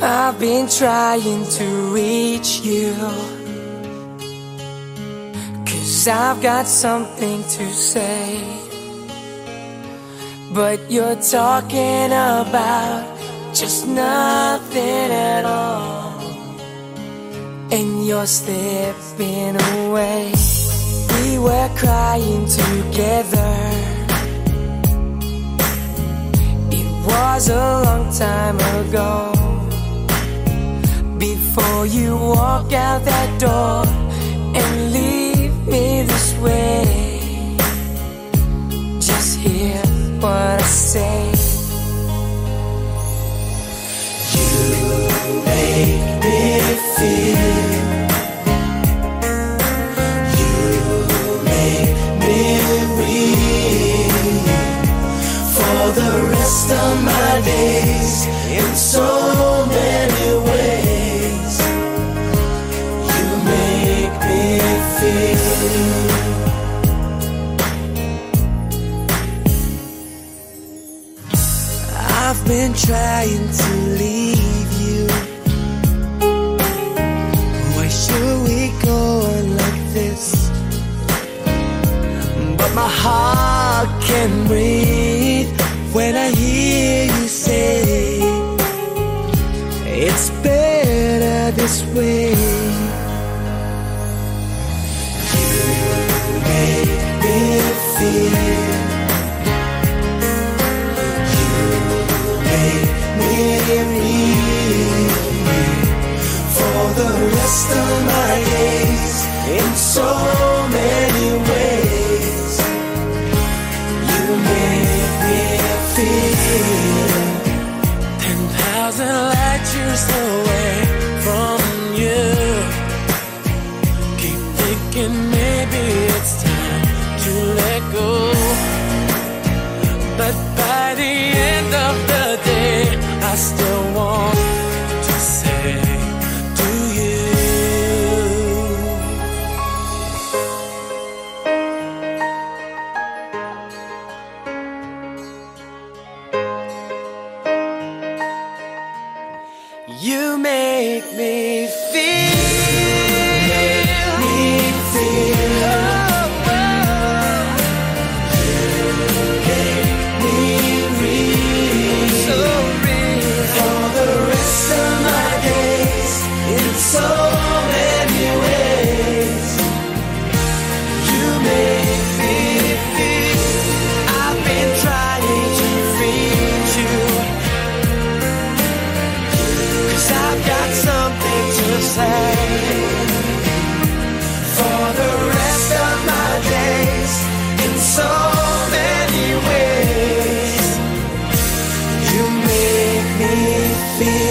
I've been trying to reach you. Cause I've got something to say. But you're talking about just nothing at all. And you're slipping away. We were crying together. It was a long time ago. Before you walk out that door and leave me this way. Just hear what I say. Been trying to leave you. Why should we go on like this? But my heart can't breathe when I hear you say it's better this way. In so many ways. You make me feel ten thousand light years away You make me feel. Feel. Make me real. So for the rest of my days in so many ways you. make me feel